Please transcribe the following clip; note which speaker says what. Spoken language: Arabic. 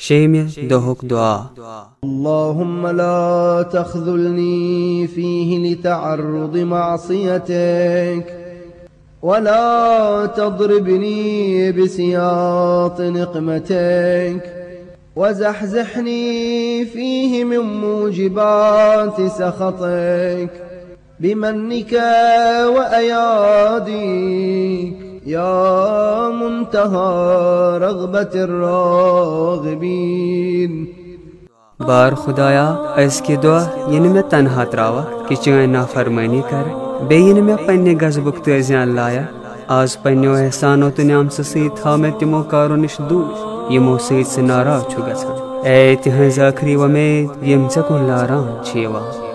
Speaker 1: شيمي دهوك دعاء.
Speaker 2: اللهم لا تخذلني فيه لتعرض معصيتك ولا تضربني بسياط نقمتك وزحزحني فيه من موجبات سخطك. بمنك وأياديك يا منتهى رغبة الراغبين
Speaker 1: بار خدایا اس کی دعا ین میں تنہا تراوا کہ چین نافرمانی کر، بے ین میں پنہ غضبک تزیان لایا۔ آز پنو احسانو تو نعمت سی تھا ہاں میں تمو کارو نش دور، یمو سی سے ناراض چھو گژھان اے تہنز آخری ومید، یم ژے لاران چھ یوان